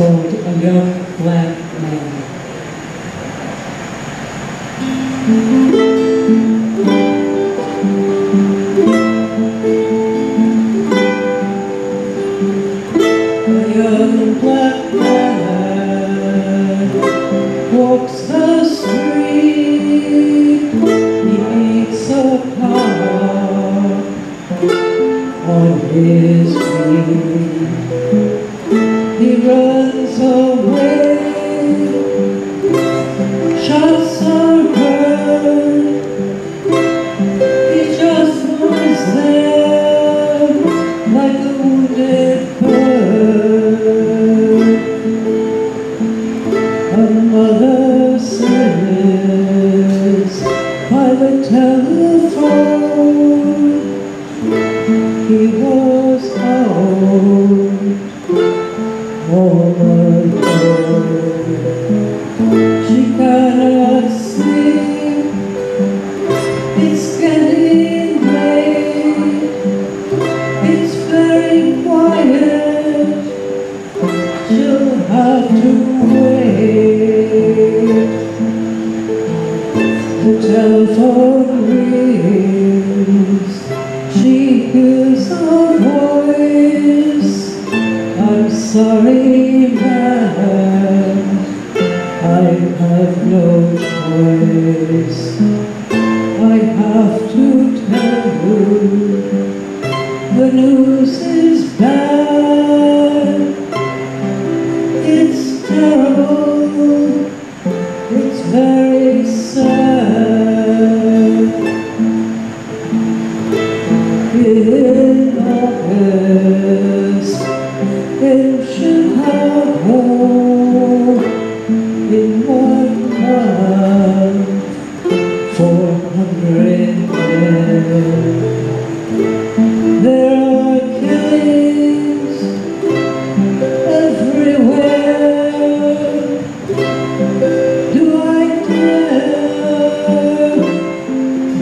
A Young Black Man. A young black man walks the street, he a on his feet. He runs telephone he was out getting late, it's very quiet, she'll have to wait. The telephone rings, she hears a voice. I'm sorry, man, I have no choice. Have to tell